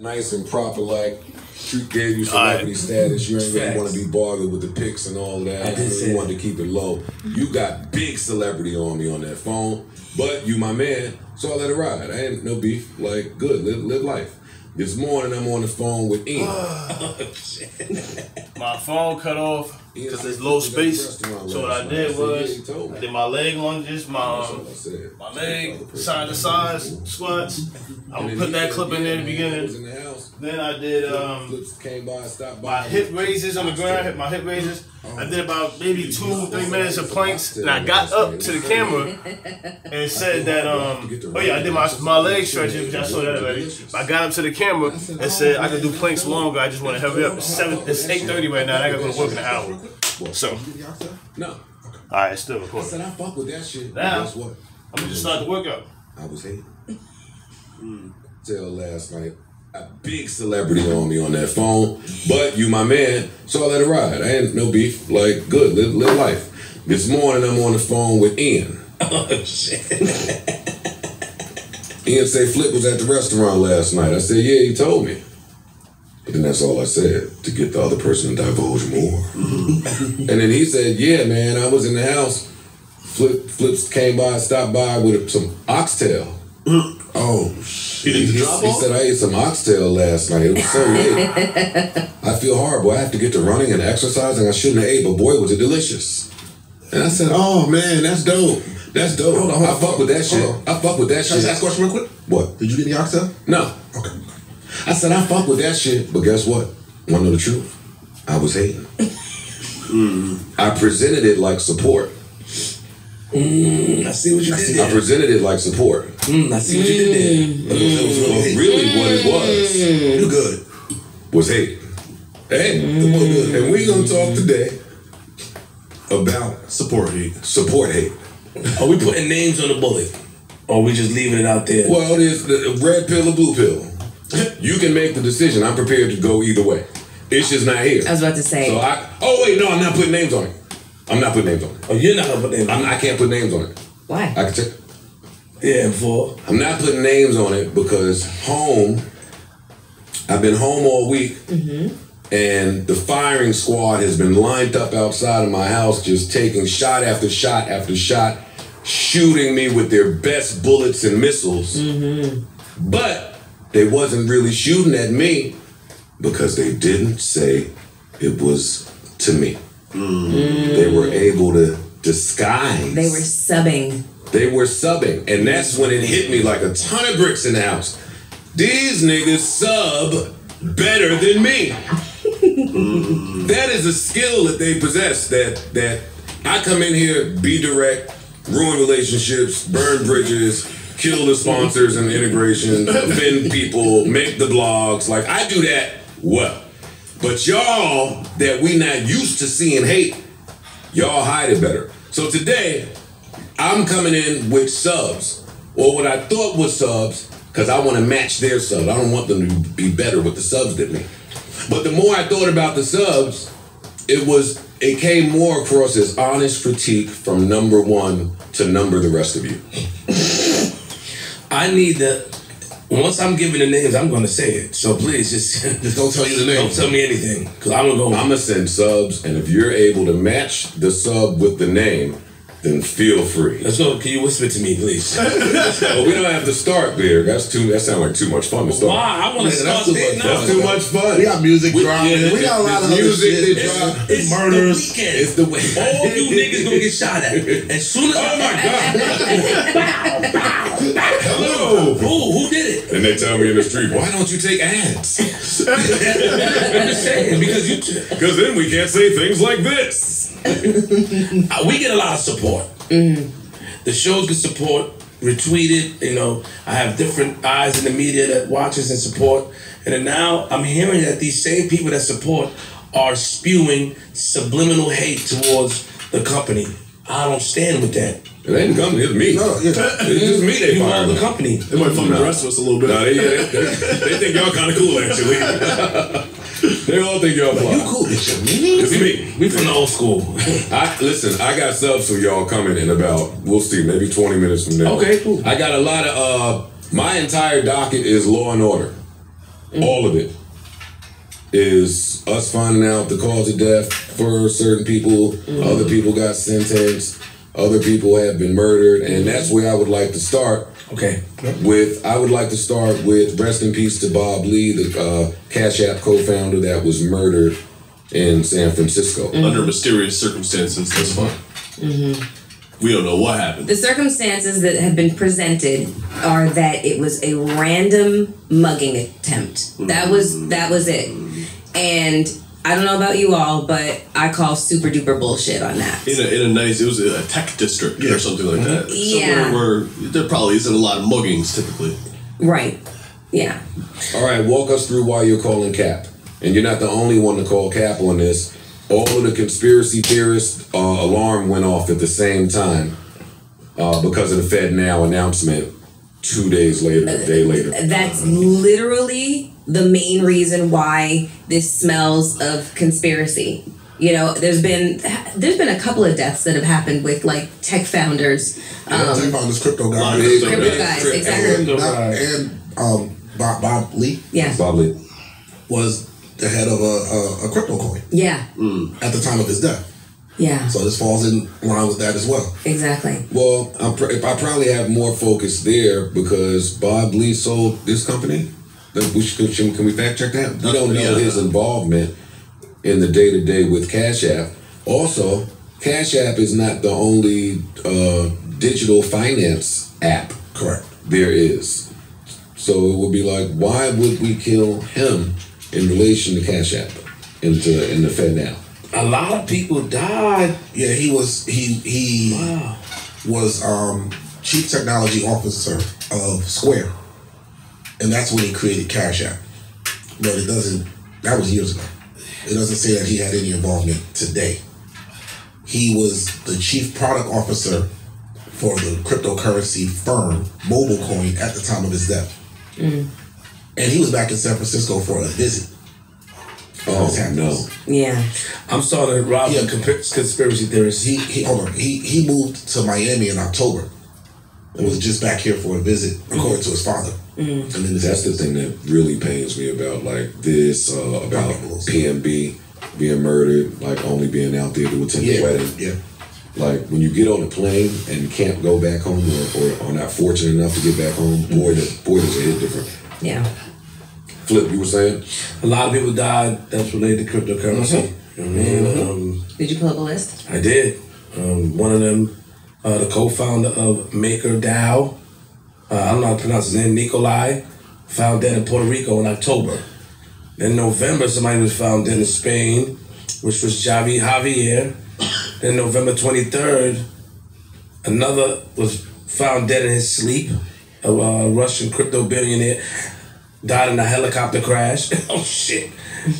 Nice and proper, like she gave you celebrity status. You ain't really want to be bothered with the pics and all that. I did You say wanted to keep it low. You got big celebrity on me on that phone, but you my man, so I let it ride. I ain't no beef. Like good, live live life. This morning I'm on the phone with Ian. Oh, My phone cut off because there's low space. So what I did was I did my leg lunges, my um, my leg side to side squats. I would put that clip in there at the beginning. Then I did um, came by, stopped my hip raises on the ground, hit my hip raises. I did about maybe two, three minutes of planks, and I got up to the camera and said that um oh yeah I did my my leg stretches, which I saw that already. I got up to the camera and said I could do planks longer. I just want to hurry up. It's seven, it's eight thirty right now. I got to go to work in an hour. So no. All right, still I recording. said I fuck with that shit. but Now, guess what? I'm gonna just start the workout. I was hating. Hmm. Till last night. A big celebrity on me on that phone, but you my man, so I let it ride. I ain't no beef. Like good, live, live life. This morning I'm on the phone with Ian. Oh shit. Ian say Flip was at the restaurant last night. I said, yeah, he told me. Then that's all I said to get the other person to divulge more. Mm-hmm. and then he said, yeah, man, I was in the house. Flip Flips came by, stopped by with some oxtail. Mm-hmm. Oh, shit. He, he said, I ate some oxtail last night. It was so late. I feel horrible. I have to get to running and exercising. I shouldn't have ate, but boy, was it delicious. And I said, oh, man, that's dope. That's dope. Hold on, hold on, I fuck with that shit. on. I fuck with that Can I shit. just ask a question real quick? What? Did you get the oxtail? No. Okay. I said I fuck with that shit, but guess what? Want to know the truth? I was hating. I presented it like support. Mm, I see what you did I there. presented it like support. Mm, I see what you did there. But really, what it was You good. was hate. Hey, and we gonna talk today about Support hate. support hate. Are we putting names on the bullet? Or are we just leaving it out there? Well, there's the red pill or blue pill. You can make the decision. I'm prepared to go either way. It's just not here. I was about to say. So I. Oh wait, no, I'm not putting names on it. I'm not putting names on it. Oh, you're not gonna put names I'm, I can't put names on it. Why? I can check. Yeah, for I'm not putting names on it because home. I've been home all week, mm-hmm. and the firing squad has been lined up outside of my house, just taking shot after shot after shot, shooting me with their best bullets and missiles. Mm-hmm. But they wasn't really shooting at me because they didn't say it was to me. Mm. They were able to disguise. They were subbing. They were subbing, and that's when it hit me like a ton of bricks in the house. These niggas sub better than me. that is a skill that they possess. That that I come in here, be direct, ruin relationships, burn bridges, kill the sponsors and integrations, offend people, make the blogs. Like I do that well. But y'all that we not used to seeing hate, y'all hide it better. So today, I'm coming in with subs, or what I thought was subs, because I want to match their subs. I don't want them to be better with the subs than me. But the more I thought about the subs, it was it came more across as honest critique from number one to number the rest of you. I need the. Once I'm giving the names, I'm gonna say it. So please just Just don't tell you the name. don't tell me anything, cause I'm gonna go. I'm gonna send subs, and if you're able to match the sub with the name, then feel free. Let's go. Can you whisper to me, please? But we don't have to start there. That's too. That sounds like too much fun to start. Why? I want to Yeah, start that's too there much. now. That's too much fun. We got music We- dropping. yeah, we got a lot of there's other music shit. that drop. It's Murders. the weekend. It's the way. All you niggas gonna get shot at. As soon as Oh my god! Hello. Who? Who did it? And they tell me in the street, why don't you take ads? I'm just saying because you. Because then we can't say things like this. Uh, we get a lot of support. The shows get support, retweeted. You know, I have different eyes in the media that watches and support. And then now I'm hearing that these same people that support are spewing subliminal hate towards the company. I don't stand with that. It ain't the company, it's me. No, yeah. It's just me they You are firing. the company. They might fuck the rest of us a little bit. No, they, they, they, they think y'all kind of cool, actually. they all think y'all fly. You cool, bitch. Me? It's me. We from the old school. I listen. I got subs for y'all coming in about. We'll see, maybe twenty minutes from now. Okay, cool. I got a lot of. uh My entire docket is Law and Order. All of it is us finding out the cause of death for certain people. Other people got sentenced. Other people have been murdered, and that's where I would like to start. Okay. With I would like to start with rest in peace to Bob Lee, the uh, Cash App co-founder that was murdered in San Francisco. Under mysterious circumstances, that's fine. We don't know what happened. The circumstances that have been presented are that it was a random mugging attempt. That was that was it. And I don't know about you all, but I call super duper bullshit on that. In a, in a nice, it was a tech district or something like that. Yeah. Somewhere where there probably isn't a lot of muggings typically. Right. Yeah. All right, walk us through why you're calling Cap. And you're not the only one to call Cap on this. All of the conspiracy theorists' uh, alarm went off at the same time uh, because of the Fed Now announcement two days later, a day later. That's literally the main reason why this smells of conspiracy. You know, there's been there's been a couple of deaths that have happened with like tech founders. Yeah, Um, take on this crypto guy. Big crypto guys, exactly. And, Crypto and um, Bob, Bob Lee Yeah. Bob Lee. was the head of a, a, a crypto coin Yeah. at the time of his death. Yeah. So this falls in line with that as well. Exactly. Well, I'm pr- I probably have more focus there because Bob Lee sold this company. That we should, should- can we fact check that? We don't know his involvement in the day to day with Cash App. Also, Cash App is not the only uh, digital finance app Correct. there is. So it would be like, why would we kill him in relation to Cash App into in the Fed now? A lot of people died. Yeah, he was he he Wow. was um, chief technology officer of Square, and that's when he created Cash App. But it doesn't. That was years ago. It doesn't say that he had any involvement today. He was the chief product officer for the cryptocurrency firm MobileCoin at the time of his death, mm. and he was back in San Francisco for a visit. Oh no! Yeah. I'm sorry, to rob Yeah. comp- conspiracy theorists. He he hold on. He he moved to Miami in October. And was just back here for a visit, according to his father. And then That's the thing that really pains me about like this, uh, about PMB being murdered, like only being out there to attend the wedding. yeah. Like when you get on a plane and can't go back home, or, or are not fortunate enough to get back home, boy, that boy, does it hit different. Yeah. Flip, you were saying? A lot of people died that's related to cryptocurrency. You know what I mean? Um, Did you pull up a list? I did. Um, one of them, uh, the co-founder of Maker DAO, uh, I don't know how to pronounce his name, Nikolai, found dead in Puerto Rico in October. Then November, somebody was found dead in Spain, which was Javi Javier. Then November 23rd, another was found dead in his sleep. A uh, Russian crypto billionaire died in a helicopter crash. oh shit!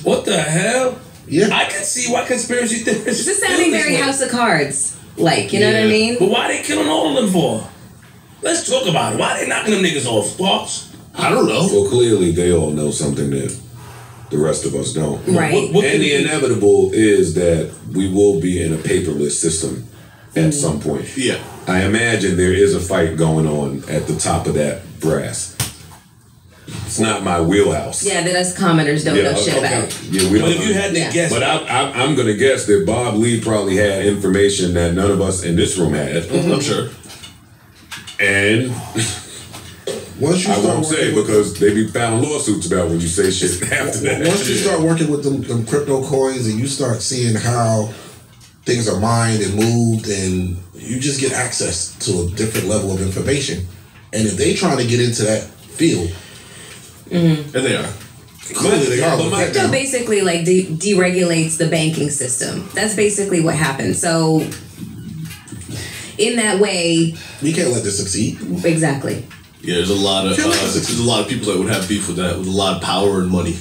What the hell? Yeah. I can see why conspiracy theorists. This is sounding feel very way. House of Cards. Like, you know what I mean? But why they killing all of them for? Let's talk about it. Why they knocking them niggas off, Sparks? I don't know. Well, clearly they all know something that the rest of us don't. Right. What- what and the you- inevitable is that we will be in a paperless system at mm. some point. Yeah. I imagine there is a fight going on at the top of that brass. It's not my wheelhouse. Yeah, that us commoners don't know shit okay. about. Yeah, we But don't if you had to Yeah. guess, But I, I, I'm going to guess that Bob Lee probably had information that none of us in this room had. I'm sure. And Once you I start won't say working with- because they be filing lawsuits about when you say shit after that. Once you start working with them, them crypto coins and you start seeing how things are mined and moved, and you just get access to a different level of information. And if they trying to get into that field, mm-hmm. And they are. clearly they are. but with my- that Crypto basically like de- deregulates the banking system. That's basically what happened. So, in that way, We can't let this succeed. exactly. Yeah, there's a lot of uh, there's a lot of people that would have beef with that with a lot of power and money.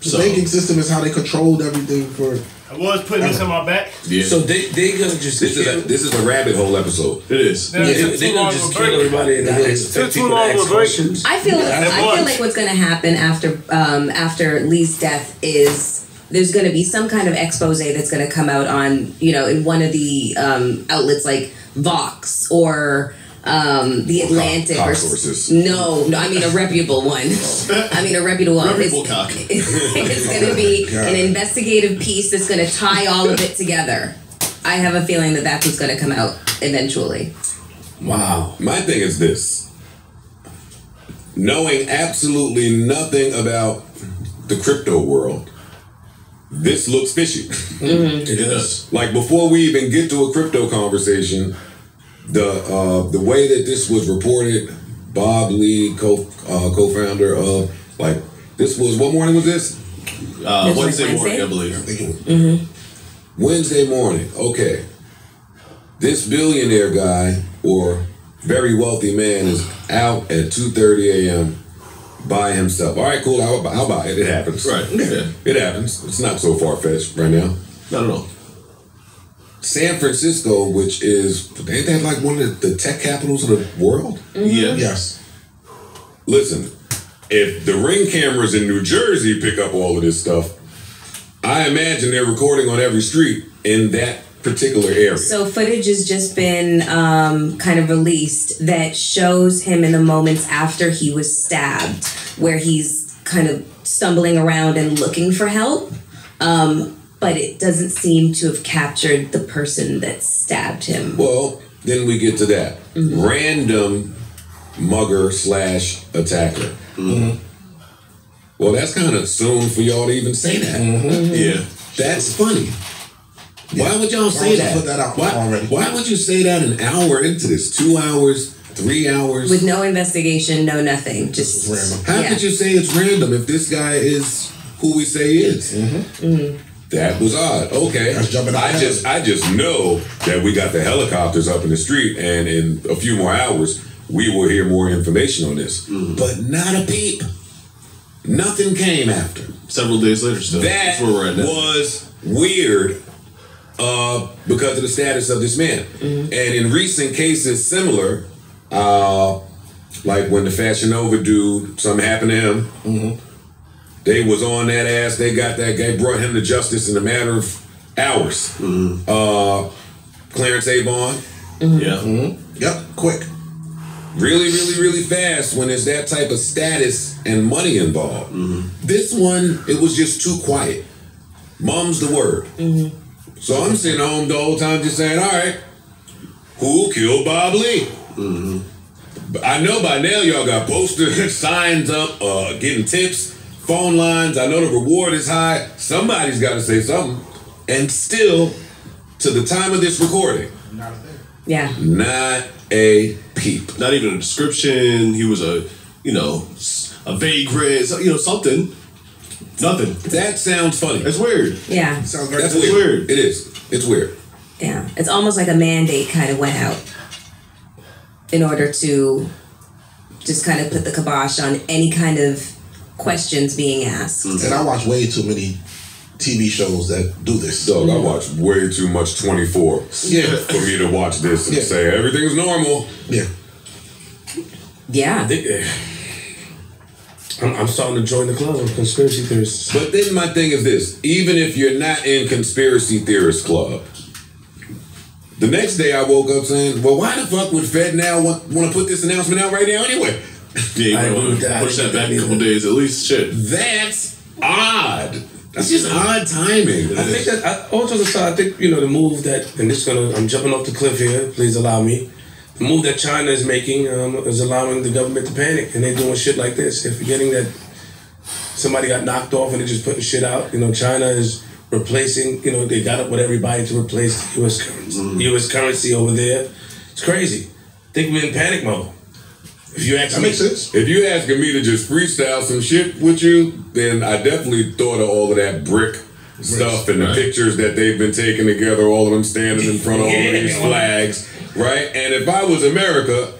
The So banking system is how they controlled everything for. I was putting this on my back. yeah, so they they gonna just This is a, this is a rabbit hole episode. it is. Yeah. yeah, they, they long gonna just kill everybody and not Too expect people to long of ask a break. questions. I feel Yeah, I feel like what's going to happen after um, after Lee's death is there's going to be some kind of expose that's going to come out on you know in one of the um, outlets like Vox or um, the Atlantic cock or sources. no, no, I mean a reputable one. I mean a reputable one. Reputable It's- cock. it's going to be God. an investigative piece that's going to tie all of it together. I have a feeling that that's what's going to come out eventually. Wow. My thing is this knowing absolutely nothing about the crypto world, this looks fishy. It does. like before we even get to a crypto conversation, the uh, the way that this was reported, Bob Lee, co uh, co-founder of like this was what morning was this? Uh, This was Wednesday morning, I believe. I think it was, Wednesday morning. Okay. This billionaire guy or very wealthy man is out at 2:30 a.m. by himself. All right, cool. I'll, I'll buy it. It happens. Right. Yeah. It happens. It's not so far fetched right now. Not at all. San Francisco, which is ain't that like one of the, the tech capitals of the world? Mm-hmm. Yeah. yes. Listen, if the ring cameras in New Jersey pick up all of this stuff, I imagine they're recording on every street in that particular area. So footage has just been um, kind of released that shows him in the moments after he was stabbed, where he's kind of stumbling around and looking for help. Um, but it doesn't seem to have captured the person that stabbed him. Well, then we get to that random mugger slash attacker. Well, that's kind of soon for y'all to even say that. Yeah. That's funny. Why would y'all Why say would that? put that out why, already? why would you say that an hour into this? Two hours? Three hours? With no investigation, no nothing. Just Random. How yeah. could you say it's random if this guy is who we say he is? Mm-hmm. Mm-hmm. That was odd. Okay, jumping I just I just know that we got the helicopters up in the street, and in a few more hours we will hear more information on this. Mm-hmm. But not a peep. Nothing came after. Several days later, still. That That's where we're at was weird uh, because of the status of this man. Mm-hmm. And in recent cases similar, uh, like when the Fashion Nova dude, something happened to him, mm-hmm. they was on that ass, they got that guy, brought him to justice in a matter of hours. Mm-hmm. Uh, Clarence Avant, Yeah. Yep. Quick. really, really, really fast when there's that type of status and money involved. This one, it was just too quiet. Mom's the word. So I'm sitting home the whole time just saying, all right, who killed Bob Lee? But I know by now y'all got posters, signs up, uh, getting tips, phone lines. I know the reward is high. Somebody's got to say something. And still, to the time of this recording, yeah. not a peep. Not even a description. He was a, you know, a vagrant. so- You know, something. Nothing. That sounds funny. That's weird. Yeah. Sounds very That's That's weird. weird. It is. It's weird. Yeah. It's almost like a mandate kind of went out in order to just kind of put the kibosh on any kind of questions being asked. Mm-hmm. And I watch way too many TV shows that do this. Dog, I watch way too much 24 Yeah. for me to watch this and Yeah. say everything's normal. Yeah. Yeah. Eh. I think, I'm, I'm starting to join the club of conspiracy theorists. But then my thing is this even if you're not in conspiracy theorist club, the next day I woke up saying, well, why the fuck would Fed now want, want to put this announcement out right now anyway? Yeah, I you agree want to that. push I that back a couple days at least. Shit. That's odd. That's just odd timing. I think that I, all jokes aside, I think you know the move that, and this is gonna, I'm jumping off the cliff here. Please allow me. The move that China is making um, is allowing the government to panic, and they're doing shit like this. They're forgetting that somebody got knocked off, and they're just putting shit out. You know, China is replacing. You know, they got up with everybody to replace the U.S. currency. U.S. currency over there. It's crazy. I think we're in panic mode. If you ask That me, makes sense. If you asking me to just freestyle some shit with you, then I definitely thought of all of that BRICS stuff and the right. pictures that they've been taking together, all of them standing in front of all of these flags, right? And if I was America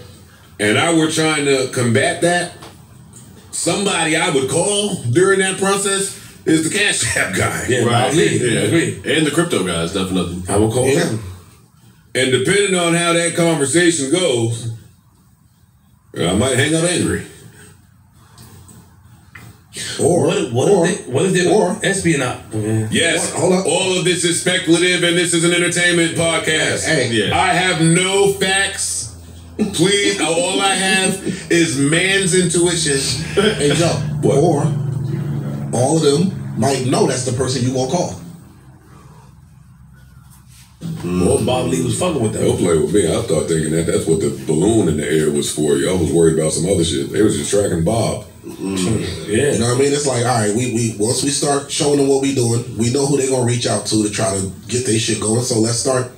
and I were trying to combat that, somebody I would call during that process is the Cash App guy. Yeah, Right. I agree. Yeah. I agree. And the crypto guys, definitely. I will call Yeah. them. And depending on how that conversation goes, I might hang up angry. Or What, what or, if they, what if they or espionage? Okay. Mm-hmm. Yes, Hold up. all of this is speculative and this is an entertainment podcast. Hey, Yeah. I have no facts Please, all I have is man's intuition. Hey Joe. What? Or all of them might know that's the person you gonna call. Well, Bob Lee was fucking with Don't play with me. I thought thinking that that's what the balloon in the air was for. Y'all was worried about some other shit. They was just tracking Bob. You Yeah. know what I mean? It's like, all right, we, we once we start showing them what we doing, we know who they're gonna reach out to to try to get their shit going. So let's start.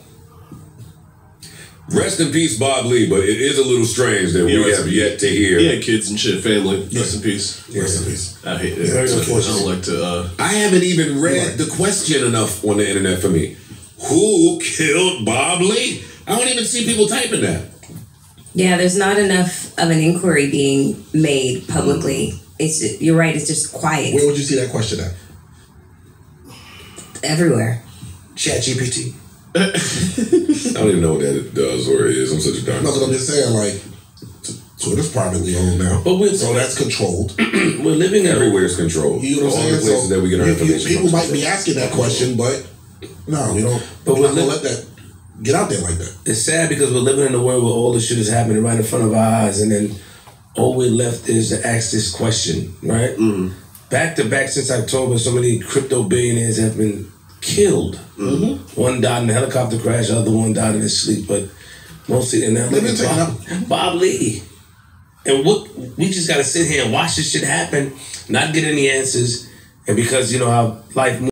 Rest in peace, Bob Lee. But it is a little strange that Yeah, we have in yet to hear. Yeah, kids and shit, family. Rest in peace. Rest in peace. I hate it. Very I unfortunate. don't like to. Uh, I haven't even read the question enough on the internet for me. Who killed Bob Lee? I don't even see people typing that. Yeah, there's not enough of an inquiry being made publicly. It's you're right. It's just quiet Where would you see that question at? everywhere. Chat GPT. I don't even know what that does or is. I'm such a darn. No, but I'm just saying, like, t- Twitter's privately owned now, But we're, so that's controlled. we're living in Everywhere's controlled. You know what I'm the saying? places that we get our you- you- information. people might be asking that question, but no, we don't. But we're we're not gonna li- let that get out there like that. It's sad because we're living in a world where all this shit is happening right in front of our eyes, and then all we're left is to ask this question, right? Mm-hmm. Back to back since October, so many crypto billionaires have been killed. Mm-hmm. One died in a helicopter crash, the other one died in his sleep, but mostly in that. Been taken Bob, Bob Lee. And what we just gotta sit here and watch this shit happen, not get any answers, and because you know how life moves.